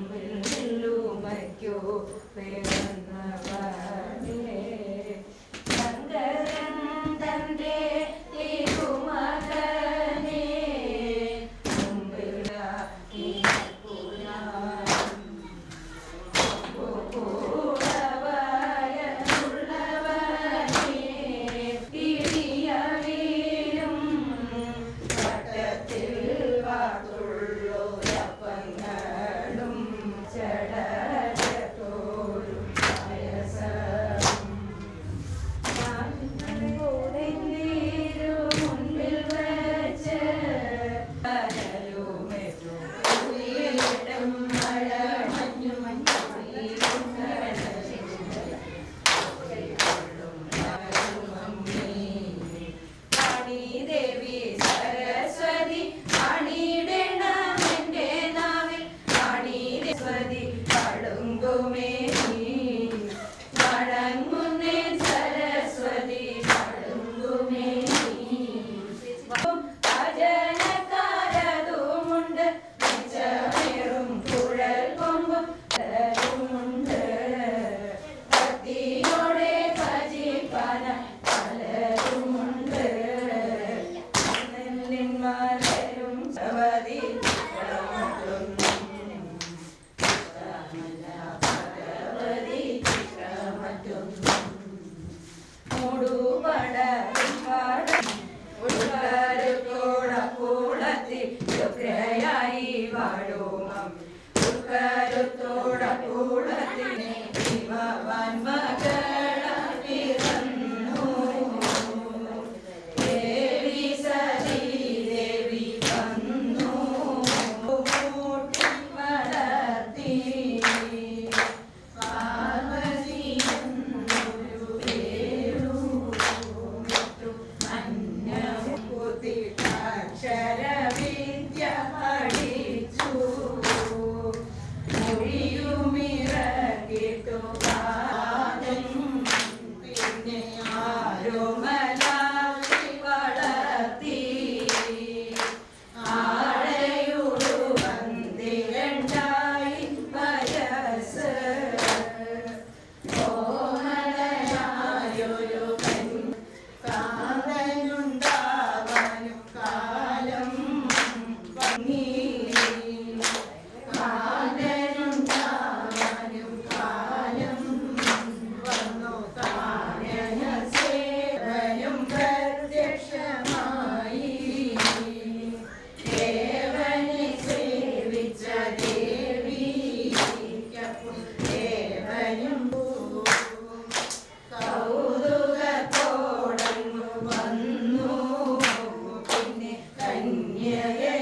മുമ്പിൽ വയ്ക്കൂ പിറന്നവനേ You. Yeah, yeah.